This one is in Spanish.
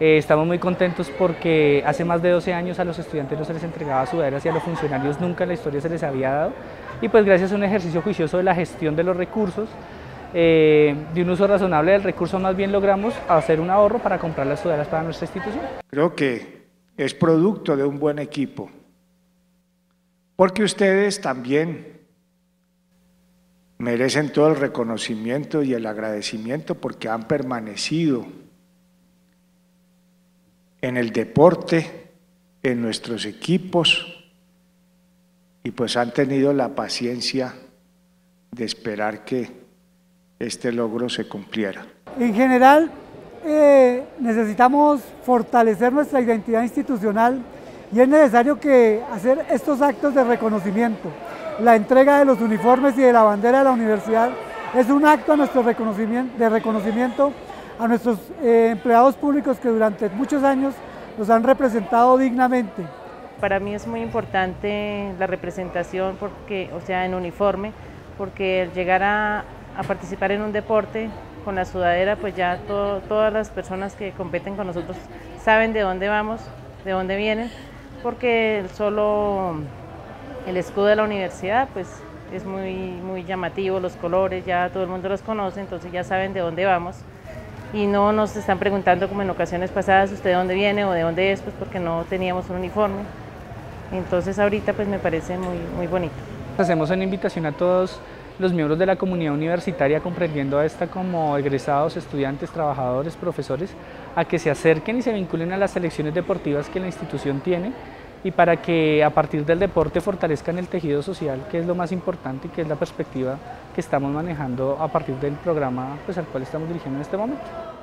Eh, estamos muy contentos porque hace más de 12 años a los estudiantes no se les entregaba sudaderas y a los funcionarios nunca en la historia se les había dado. Y pues gracias a un ejercicio juicioso de la gestión de los recursos, eh, de un uso razonable del recurso, más bien logramos hacer un ahorro para comprar las sudaderas para nuestra institución. Creo que es producto de un buen equipo, porque ustedes también merecen todo el reconocimiento y el agradecimiento porque han permanecido en el deporte, en nuestros equipos, y pues han tenido la paciencia de esperar que este logro se cumpliera. En general, eh, necesitamos fortalecer nuestra identidad institucional y es necesario que hacer estos actos de reconocimiento. La entrega de los uniformes y de la bandera de la universidad es un acto nuestro reconocimiento, de reconocimiento a nuestros eh, empleados públicos que durante muchos años nos han representado dignamente. Para mí es muy importante la representación, porque, o sea, en uniforme, porque el llegar a, participar en un deporte con la sudadera, pues ya todas las personas que compiten con nosotros saben de dónde vamos, de dónde vienen, porque solo el escudo de la universidad, pues es muy, muy llamativo, los colores, ya todo el mundo los conoce, entonces ya saben de dónde vamos y no nos están preguntando como en ocasiones pasadas usted de dónde viene o de dónde es, pues porque no teníamos un uniforme. Entonces ahorita pues me parece muy, muy bonito. Hacemos una invitación a todos los miembros de la comunidad universitaria, comprendiendo a esta como egresados, estudiantes, trabajadores, profesores, a que se acerquen y se vinculen a las selecciones deportivas que la institución tiene y para que a partir del deporte fortalezcan el tejido social, que es lo más importante y que es la perspectiva que estamos manejando a partir del programa pues, al cual estamos dirigiendo en este momento.